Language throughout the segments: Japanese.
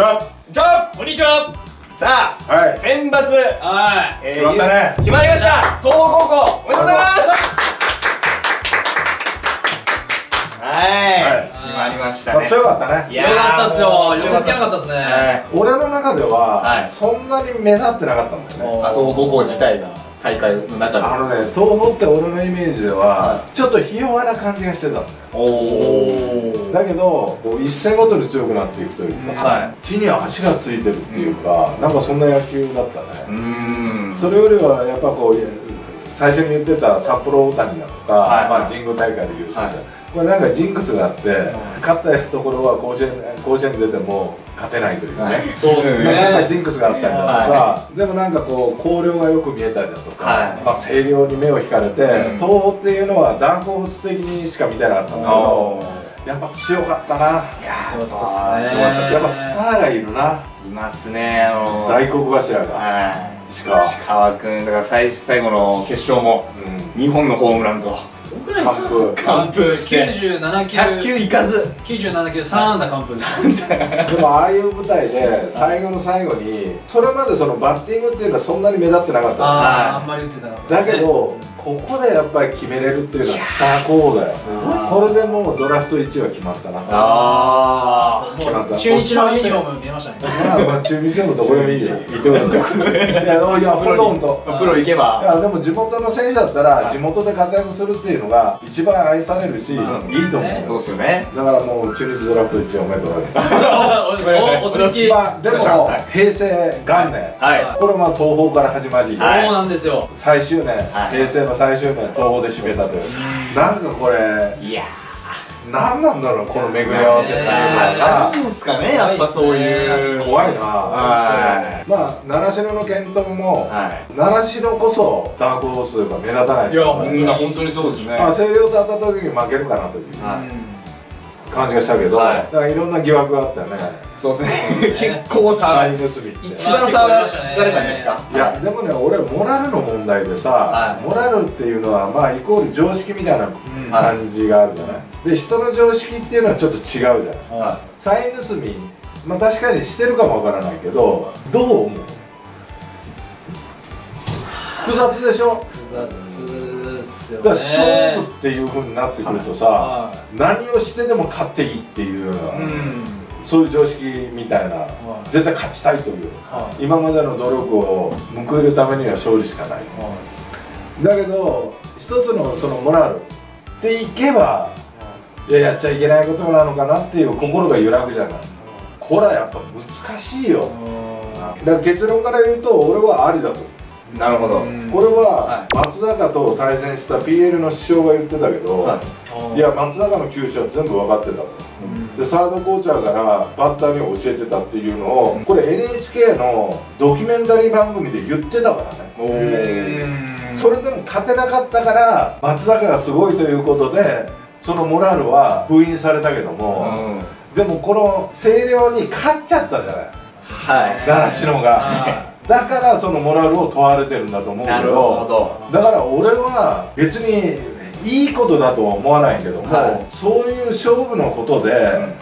ちは。じゃあこんにちは。さあ、はい。選抜。はい。え決まったね。決まりました。東北高校。おめでとうございます。はい、はい。決まりましたまあね強かったね。強かったっすよ。予選つけなかったっすね。はい。俺の中では、はい。そんなに目立ってなかったんだよね。あ東北高校自体が大会の中で。あのね東宝って俺のイメージでは、はちょっとひ弱な感じがしてたんだよおおだけどこう一戦ごとに強くなっていくというか、はい。地には足がついてるっていうか、なんかそんな野球だったうね、それよりはやっぱこう最初に言ってた札幌大谷だとか、はい。まあ、神宮大会で優勝した、はいこれなんかジンクスがあって、勝ったところは甲子園甲子園に出ても勝てないというかね、そうっすなんかねジンクスがあったりだとか、でもなんかこう広陵がよく見えたりだとか、はい。まあ、星稜に目を引かれて、うん。東宝っていうのはダークホース的にしか見てなかったんだけどやっぱ強かったな。いや強かったっすね。強かったっすやっぱスターがいるな。いますねあの大黒柱が。はい。石川。石川君だから最最後の決勝もうん。2本のホームランと完封完封して97球100球いか。ず97球3安打完封でもああいう舞台で最後の最後にそれまでそのバッティングっていうのはそんなに目立ってなかった。あはいああんまり打ってなかった。だけどここでやっぱり決めれるっていうのはスター候補だよ。これでもうドラフト1位は決まったな。あそう決まった。もう中日のユニフォーム見えましたね。まあまあ中日でもどこでもいいよ。行ってくださいいや いやほんとほんとあプロ行けいばやでも地元の選手だったら地元で活躍するっていうのが一番愛されるしいいまあと思うそうですよね。だからもう中日ドラフト1位おめでとうございます。まあでもはい平成元年はいこれまあ東宝から始まりそうなんですよ最終年はい平成の最終年東宝で締めたというなんかこれいや何なんだろうこの巡り合わせっていうのはなんですかね。やっぱそういう怖いな。はまあ習志野の健闘もはい。習志野こそダークホースが目立たないいや本当にそうですね。まあ星稜と当たった時に負けるかなという。はい感じがしたけど、はい。だからいろんな疑惑があったよね。そうですね。結構さサイン盗みって。一番騒がれたんじゃないですか？いや。でもね俺モラルの問題でさ、はい。モラルっていうのはまあイコール常識みたいな感じがあるじゃない、で人の常識っていうのはちょっと違うじゃない。はサイン盗みまあ確かにしてるかもわからないけどどう思う？複雑でしょ？複雑っすよだねから勝負っていう風になってくるとさ、は何をしてでも勝っていいっていうような、うん。そういう常識みたいな、い。絶対勝ちたいという、は今までの努力を報えるためには勝利しかない。だけど一つのそのモラルっていけばい。ややっちゃいけないことなのかなっていう心が揺らぐじゃない。これはやっぱ難しいよ。だから結論から言うと俺はありだとなるほど。うん。これはは松坂と対戦した PL の師匠が言ってたけど、はい。い、や松坂の球種は全部分かってたと。でサードコーチャーからバッターに教えてたっていうのをこれ NHK のドキュメンタリー番組で言ってたからね。それでも勝てなかったから松坂がすごいということでそのモラルは封印されたけども、うん。でもこの星稜に勝っちゃったじゃない。はい。習志野が。はだからそのモラルを問われてるんだと思うけなるほど。だから俺は別にいいことだとは思わないけども、はい。そういう勝負のことで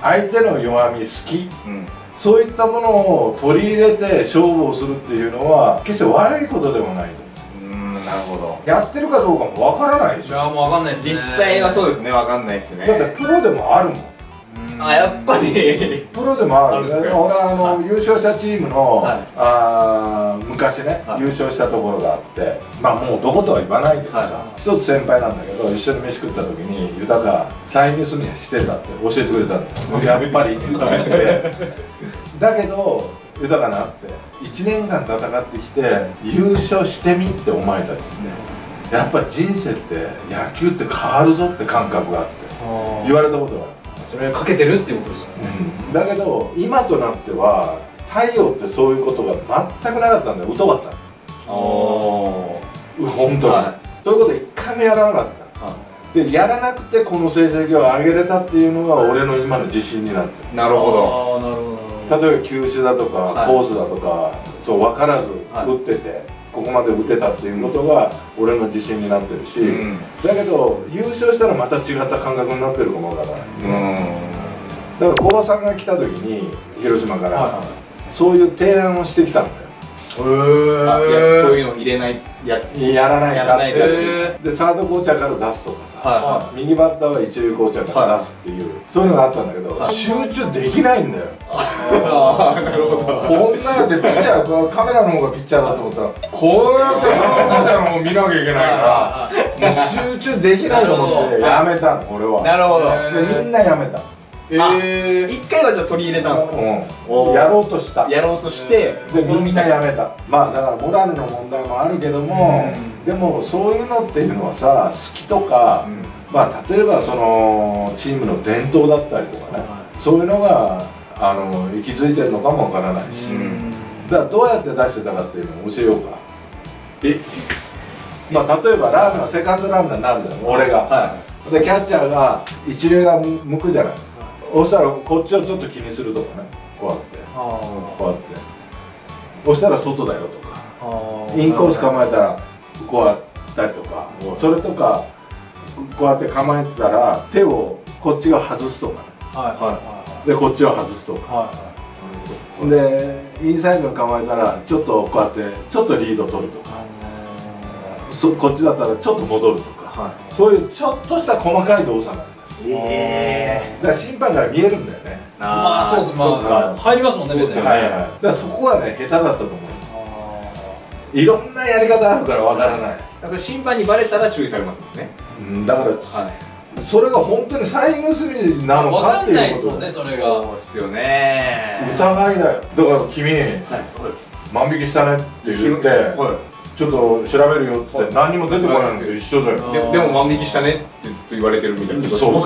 相手の弱み好きうん。そういったものを取り入れて勝負をするっていうのは決して悪いことでもないと。うんなるほど。やってるかどうかもわからないでしょ。いやもうわかんないっすね。実際はそうですねわかんないですね。だってプロでもあるもんあやっぱり。プロでもあるあるんですか？俺はあの、優勝したチームの、はい。あー昔ね、はい。優勝したところがあってまあもうどことは言わないけどさ、はい。一つ先輩なんだけど一緒に飯食った時に豊かサイン盗みはしてたって教えてくれたんだよ。やっぱりって 言って。だけど豊かなって1年間戦ってきて優勝してみってお前たちってやっぱ人生って野球って変わるぞって感覚があって言われたことがあるそれかけてるっていうことですよね。だけど今となっては太陽ってそういうことが全くなかったんだよ。疎かったおの本当に、はそういうこと一回もやらなかった。でやらなくてこの成績を上げれたっていうのが俺の今の自信になって。るなるほど。ああなるほど。例えば球種だとか、はい。コースだとかそう分からずはい。打ってて、ここまで打てたっていうことが俺の自信になってるし、うん。だけど優勝したらまた違った感覚になってるかもわからない。うん。だから小葉さんが来た時に広島から、そういう提案をしてきたんだよそういうの入れないややらないやらないでサー。ドコーチャーから出すとかさ、は右バッターは一塁コーチャーから出すっていう、そういうのがあったんだけど、はい。集中できないんだよ。ああなるほど。こんなやってピッチャーカメラの方がピッチャーだと思ったらこうやってサードコーチャーの方見なきゃいけないからもう集中できないと思ってやめたの俺は。なるほど。へでみんなやめたえー。一回はじゃあ取り入れたんですか？うん。やろうとした。やろうとしてでみんなやめた。まあだからモラルの問題もあるけども、うん。でもそういうのっていうのはさ好きとか、うん。まあ例えばそのチームの伝統だったりとかね、はそういうのがあの息づいてるのかもわからないし、うん。だからどうやって出してたかっていうのを教えようか。えまあ例えばランナーセカンドランナーになるじゃん俺が、はでキャッチャーが一塁が向くじゃないそしたらこっちをちょっと気にするとかね。こうやって。あこうやって。そしたら外だよとか。あインコース構えたらこうやったりとか。それとかこうやって構えたら手をこっちが外すとかね。はいはいはでこっちを外すとか。いはいはい。でインサイドに構えたらちょっとこうやってちょっとリード取るとか。そこっちだったらちょっと戻るとか。はそういうちょっとした細かい動作なんだよいえだから審判から見えるんだよね。まあそうです。まそうか。あ入りますもんね別に。ねはいはい。だからそこはね下手だったと思う。あいろんなやり方あるからわからない、それ審判にバレたら注意されますもんね。うん、だから、はい。それが本当にサイン盗みなあのか分かんっていうこと。ないですもんねそれが。そうっすよね。疑いだよ。だから君はい。万引きしたねって言って、はちょっと調べるよって何にも出てこないのと一緒だよ、ででも万引きしたねってずっと言われてるみたいなことそうま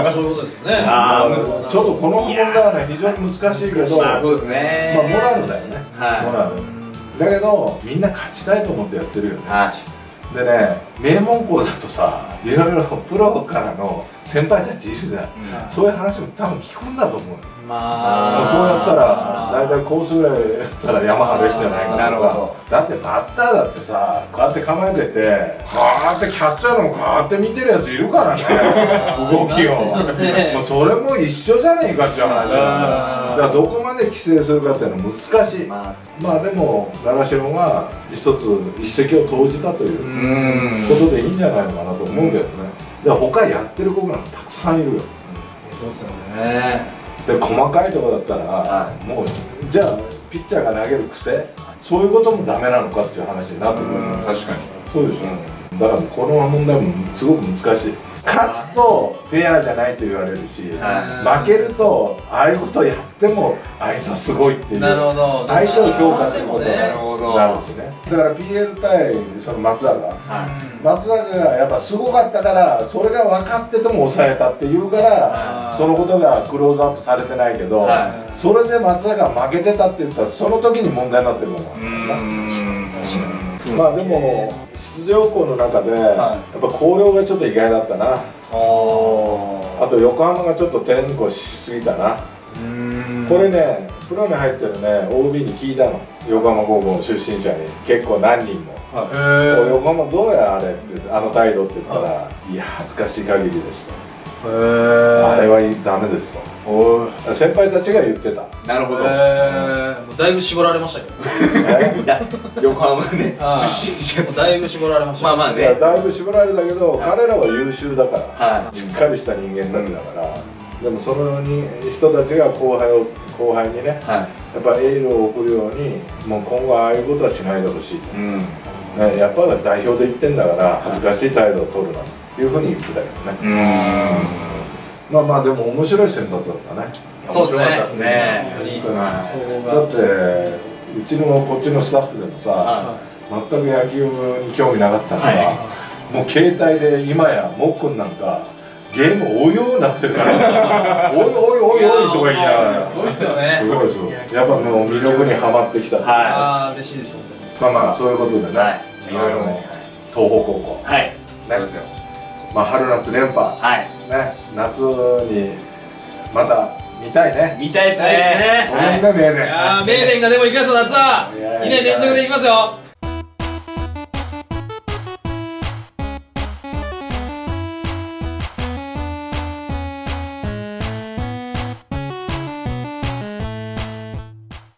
あそういうことですよね。ちょっとこの問題はね非常に難しいけどまあそうですねまあモラルだよね、はい。モラル。だけどみんな勝ちたいと思ってやってるよね。はい。でね名門校だとさいろいろプロからの先輩たちいるじゃん、そういう話も多分聞くんだと思うよ。まこうやったらあ大体コースぐらいやったら山張れるんじゃないかとか。だってバッターだってさこうやって構えててこうやってキャッチャーのもこうやって見てるやついるからね。動きを。ね。もうそれも一緒じゃねえかっていう話だからどこまで規制するかっていうのは難しい。まあ。まあでも習志野が一つ一石を投じたといううん。ことでいいんじゃないのかなと思うけどね。だから他やってる子がたくさんいるよ。そうっすよね。で細かいところだったら、はもうじゃあピッチャーが投げる癖そういうこともダメなのかっていう話になってくる。うん確かに。そうでしょ、だからこの問題もすごく難しい勝つとフェアじゃないと言われるし、は負けるとああいうことやってもあいつはすごいっていうなるほど。相手を評価することにねなるしね。だから PL 対その松坂。は松坂がやっぱすごかったからそれが分かってても抑えたっていうから、はい。そのことがクローズアップされてないけど、はそれで松坂が負けてたって言ったらその時に問題になってるもんまあでも出場校の中で、い。やっぱ広陵がちょっと意外だったな。おあと横浜がちょっと天候しすぎたな、これねプロに入ってるね OB に聞いたの。横浜高校の出身者に。結構何人も。横浜どうやあれってあの態度って言ったら、い、や恥ずかしい限りですと、あれはダメですおと先輩たちが言ってた。なるほどだいぶ絞られましたけど横浜ね出身者だいぶ絞られました。まあまあね。だいぶ絞られたけど彼らは優秀だから、はい。しっかりした人間たちだから、でもそのに人たちが後輩を後輩にねはやっぱエールを送るようにもう今後ああいうことはしないでほしいうん。ね、やっぱ代表で言ってんだから恥ずかしい態度を取るなというふうに言ってたけどね、うーん。まあまあでも面白い選抜だったねそうですね。だってうちのこっちのスタッフでもさ、は全く野球に興味なかったのが、はもう携帯で今やもっくんなんかゲーム追うようになってるから おいおいおいおいとか言いながら。すごいっすよね。すごいですよ。やっぱもう魅力にはまってきた、はああ嬉しいです本当に。まあまあそういうことでね、はい。いろいろね東北高校。はい。そうですよ。まあ春夏連覇。はい。ね。夏にまた見たいね。見たいですね。ねごめんね名電いやー名電がでも行きますよ夏は。いやいや2年連続で行きますよ